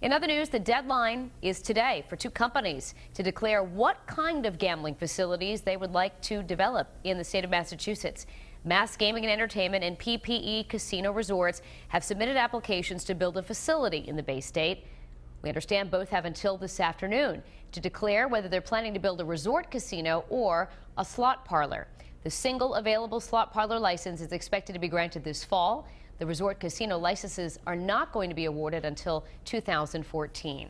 In other news, the deadline is today for two companies to declare what kind of gambling facilities they would like to develop in the state of Massachusetts. Mass Gaming and Entertainment and PPE Casino Resorts have submitted applications to build a facility in the Bay State. We understand both have until this afternoon to declare whether they're planning to build a resort casino or a slot parlor. The single available slot parlor license is expected to be granted this fall. The resort casino licenses are not going to be awarded until 2014.